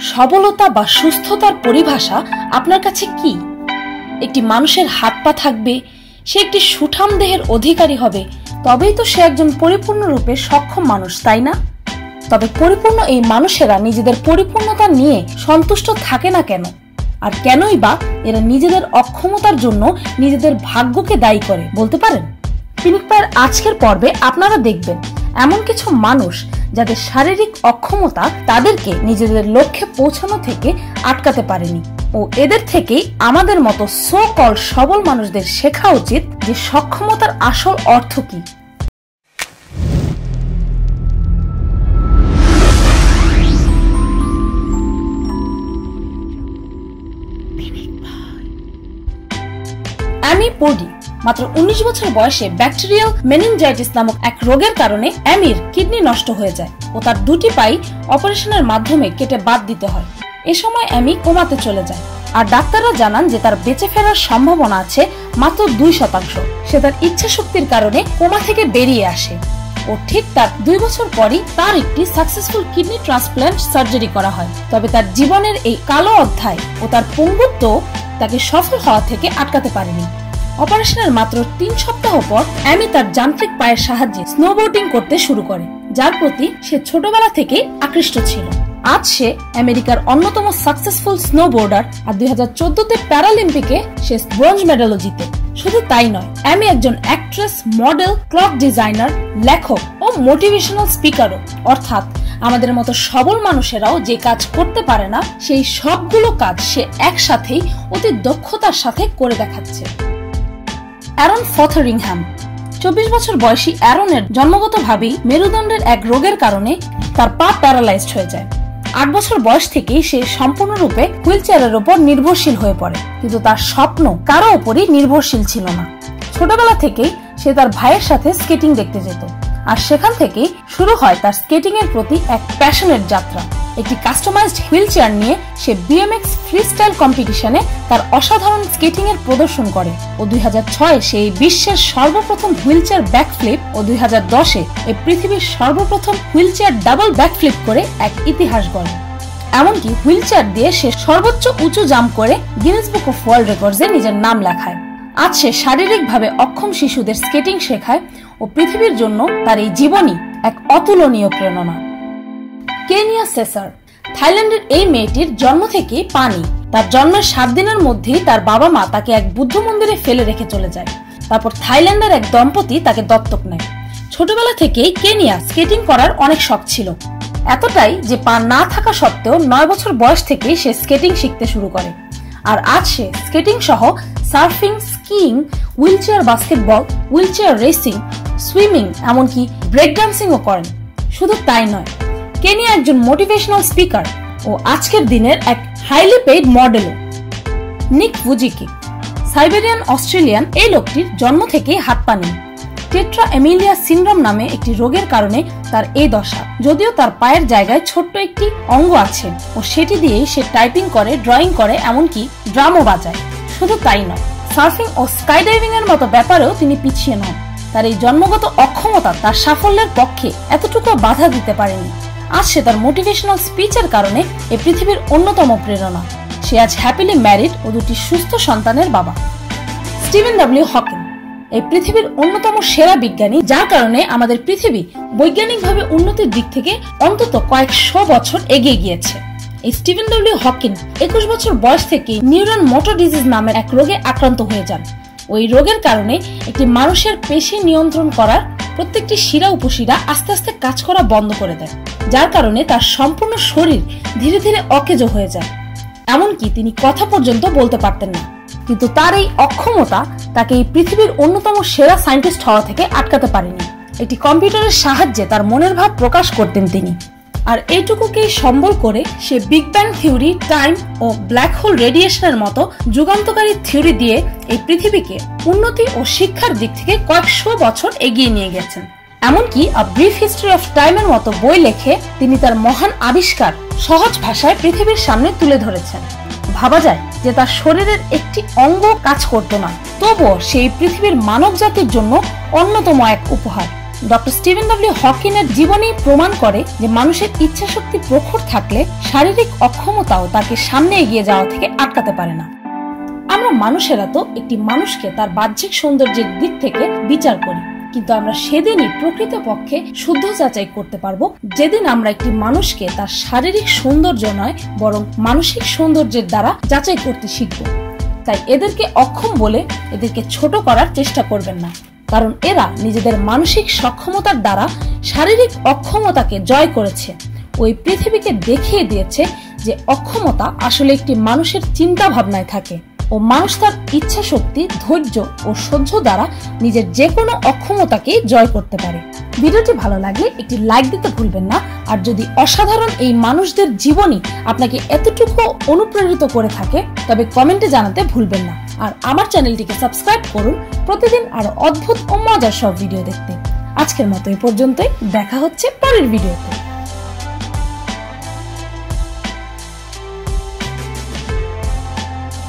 সবলতা বা সুস্থতার পরিভাষা আপনার কাছে কি? একটি মানুষের হাত পা থাকবে, সে একটি সুঠাম দেহের অধিকারী হবে, তবেই তো সে একজন পরিপূর্ণরূপে সক্ষম মানুষ, তাই না? তবে পরিপূর্ণ এই মানুষেরা নিজেদের পরিপূর্ণতা নিয়ে সন্তুষ্ট থাকে না কেন? আর কেনই বা এরা নিজেদের অক্ষমতার জন্য নিজেদের ভাগ্যকে দায়ী করে, বলতে পারেন? পিনিক পায়ের আজকের পর্বে আপনারা দেখবেন এমন কিছু মানুষ যাদের শারীরিক অক্ষমতা তাদেরকে নিজেদের লক্ষ্যে পৌঁছানো থেকে আটকাতে পারেনি। ও এদের থেকেই আমাদের মতো সো কল সবল মানুষদের শেখা উচিত যে সক্ষমতার আসল অর্থ কি। অ্যামি পোডি। মাত্র উনিশ বছর বয়সে ব্যাকটেরিয়াল মেনিনজাইটিস নামক এক রোগের কারণে অ্যামির কিডনি নষ্ট হয়ে যায় ও তার দুটি পাই অপারেশনের মাধ্যমে কেটে বাদ দিতে হয়। এ সময় অ্যামি কোমাতে চলে যায়। আর ডাক্তাররা জানান যে তার বেঁচে ফেরার সম্ভাবনা আছে মাত্র দুই শতাংশ। সে তার ইচ্ছা শক্তির কারণে কোমা থেকে বেরিয়ে আসে। ও ঠিক তার দুই বছর পরই তার একটি সাকসেসফুল কিডনি ট্রান্সপ্ল্যান্ট সার্জারি করা হয়। তবে তার জীবনের এই কালো অধ্যায় ও তার পঙ্গুত্ব তাকে সফল হওয়া থেকে আটকাতে পারেনি। অপারেশনের মাত্র তিন সপ্তাহ পর অ্যামি তার যান্ত্রিক পায়ের সাহায্যে স্নোবোর্ডিং করতে শুরু করে, যার প্রতি সে ছোটবেলা থেকে আকৃষ্ট ছিল। আজ সে আমেরিকার অন্যতম সাকসেসফুল স্নোবোর্ডার আর দুই হাজার চোদ্দতে প্যারালিম্পিকে সে ব্রোঞ্জ মেডেলও জিতে। শুধু তাই নয়, অ্যামি একজন অ্যাক্ট্রেস মডেল ক্লক ডিজাইনার লেখক ও মোটিভেশনাল স্পিকারও অর্থাৎ আমাদের মতো সবল মানুষেরাও যে কাজ করতে পারে না, সেই সবগুলো কাজ সে একসাথেই অতি দক্ষতার সাথে করে দেখাচ্ছে। অ্যারন ফথরিংহ্যাম চব্বিশ বছর বয়সী অ্যারনের জন্মগতভাবেই মেরুদণ্ডের এক রোগের কারণে তার পা প্যারালাইজড হয়ে যায়। আট বছর বয়স থেকেই সে সম্পূর্ণরূপে হুইল চেয়ারের উপর নির্ভরশীল হয়ে পড়ে, কিন্তু তার স্বপ্ন কারও ওপরই নির্ভরশীল ছিল না। ছোটবেলা থেকেই সে তার ভাইয়ের সাথে স্কেটিং দেখতে যেত, আর সেখান থেকেই শুরু হয় তার স্কেটিং এর প্রতি এক প্যাশনের যাত্রা। একটি কাস্টমাইজড হুইল চেয়ার নিয়ে সে বিএমএক্স ফ্রিস্টাইল কম্পিটিশনে তার অসাধারণ স্কেটিং এর প্রদর্শন করে। ও দুই সেই বিশ্বের সর্বপ্রথম হুইল চেয়ার ব্যাকফ্লিপ ও দুই হাজার দশে এই পৃথিবীর সর্বপ্রথম হুইল চেয়ার ডাবল ব্যাকফ্লিপ করে এক ইতিহাস গড়ে। এমনকি হুইল চেয়ার দিয়ে সে সর্বোচ্চ উঁচু জাম্প করে গিনেস বুক অফ ওয়ার্ল্ড রেকর্ডসে নিজের নাম লেখায়। আজ সে শারীরিকভাবে অক্ষম শিশুদের স্কেটিং শেখায় ও পৃথিবীর জন্য তার এই জীবনই এক অতুলনীয় প্রেরণা। Kanya Sesser. থাইল্যান্ডের এই মেয়েটির জন্ম থেকেই পানি। তার জন্মের সাত দিনের মধ্যেই তার বাবা মা তাকে এক বুদ্ধ মন্দিরে ফেলে রেখে চলে যায়। তারপর থাইল্যান্ডের এক দম্পতি তাকে দত্তক নেয়। ছোটবেলা থেকেই কেনিয়া স্কেটিং করার অনেক শখ ছিল। এতটাই যে পা না থাকা সত্ত্বেও নয় বছর বয়স থেকেই সে স্কেটিং শিখতে শুরু করে। আর আজ সে স্কেটিং সহ surfing, skiing wheelchair basketball wheelchair racing, swimming, এমনকি ব্রেক ডান্সিংও করেন। শুধু তাই নয় কেনিয়া একজন মোটিভেশনাল স্পিকার ও আজকের দিনের এক হাইলি পেইড মডেলও নিক ভুজিকি, সাইবেরিয়ান অস্ট্রেলিয়ান এই লোকটির জন্ম থেকেই হাত পা নেই টেট্রা এমিলিয়া সিন্ড্রোম নামে একটি রোগের কারণে তার এই দশা, যদিও তার পায়ের জায়গায় ছোট্ট একটি অঙ্গ আছে ও সেটি দিয়েই সে টাইপিং করে ড্রয়িং করে, এমনকি ড্রামও বাজায়। শুধু তাই নয়, সার্ফিং ও স্কাইডাইভিং এর মতো ব্যাপারেও তিনি পিছিয়ে নন। তার এই জন্মগত অক্ষমতা তার সাফল্যের পক্ষে এতটুকু বাধা দিতে পারেনি। আজ সে তার মোটিভেশনাল স্পিচের কারণে এ পৃথিবীর অন্যতম প্রেরণা। সে আজ হ্যাপিলি ম্যারিড ও দুটি সুস্থ সন্তানের বাবা। স্টিভেন ডাব্লিউ হকিং এই পৃথিবীর অন্যতম সেরা বিজ্ঞানী, যার কারণে আমাদের পৃথিবী বৈজ্ঞানিকভাবে উন্নতির দিক থেকে অন্তত কয়েকশো বছর এগিয়ে গিয়েছে। এই স্টিভেন ডব্লিউ হকিন একুশ বছর বয়স থেকে নিউরন মোটর ডিজিজ নামের এক রোগে আক্রান্ত হয়ে যান। ওই রোগের কারণে একটি মানুষের পেশি নিয়ন্ত্রণ করার প্রত্যেকটি শিরা উপশিরা আস্তে আস্তে কাজ করা বন্ধ করে দেয়, যার কারণে তার সম্পূর্ণ শরীর ধীরে ধীরে অকেজ হয়ে যায়। এমনকি তিনি কথা পর্যন্ত বলতে পারতেন না। কিন্তু তার এই অক্ষমতা তাকে এই পৃথিবীর অন্যতম সেরা সায়েন্টিস্ট হওয়া থেকে আটকাতে পারেনি। একটি কম্পিউটারের সাহায্যে তার মনের ভাব প্রকাশ করতেন তিনি। আর এইটুকুকেই সম্বল করে সে বিগ ব্যাং থিওরি টাইম ও ব্ল্যাক হোল রেডিয়েশনের মতো যুগান্তকারী থিওরি দিয়ে এই পৃথিবীকে উন্নতি ও শিক্ষার দিক থেকে কয়েকশো বছর এগিয়ে নিয়ে গেছেন। এমনকি আ ব্রিফ হিস্ট্রি অফ টাইমের মতো বই লেখে তিনি তার মহান আবিষ্কার সহজ ভাষায় পৃথিবীর সামনে তুলে ধরেছেন। ভাবা যায় যে তার শরীরের একটি অঙ্গ কাজ করতো না, তবুও সেই পৃথিবীর মানব জাতির জন্য অন্যতম এক উপহার। ডক্টর স্টিভেন ডাব্লিউ হকিনের জীবনী প্রমাণ করে যে মানুষের ইচ্ছা শক্তি প্রখর থাকলে শারীরিক অক্ষমতাও তাকে সামনে এগিয়ে যাওয়া থেকে আটকাতে পারে না। আমরা মানুষেরা তো একটি মানুষকে তার বাহ্যিক সৌন্দর্যের দিক থেকে বিচার করি, কিন্তু আমরা সেদিনই প্রকৃত পক্ষে শুদ্ধ যাচাই করতে পারব যেদিন আমরা একটি মানুষকে তার শারীরিক সৌন্দর্য নয়, বরং মানসিক সৌন্দর্যের দ্বারা যাচাই করতে শিখব। তাই এদেরকে অক্ষম বলে এদেরকে ছোট করার চেষ্টা করবেন না। কারণ এরা নিজেদের মানসিক সক্ষমতার দ্বারা শারীরিক অক্ষমতাকে জয় করেছে। ওই পৃথিবীকে দেখিয়ে দিয়েছে যে অক্ষমতা আসলে একটি মানুষের চিন্তা ভাবনায় থাকে। ও মানুষ তার ইচ্ছা শক্তি, ধৈর্য ও সহ্য দ্বারা নিজের যে কোনো অক্ষমতাকে জয় করতে পারে। ভিডিওটি ভালো লাগলে একটি লাইক দিতে ভুলবেন না, আর যদি অসাধারণ এই মানুষদের জীবনী আপনাকে এতটুকু অনুপ্রেরিত করে থাকে, তবে কমেন্টে জানাতে ভুলবেন না। আর আমার চ্যানেলটিকে সাবস্ক্রাইব করুন, প্রতিদিন আরও অদ্ভুত ও মজার সব ভিডিও দেখতে। আজকের মতো এই পর্যন্তই, দেখা হচ্ছে পরের ভিডিওতে।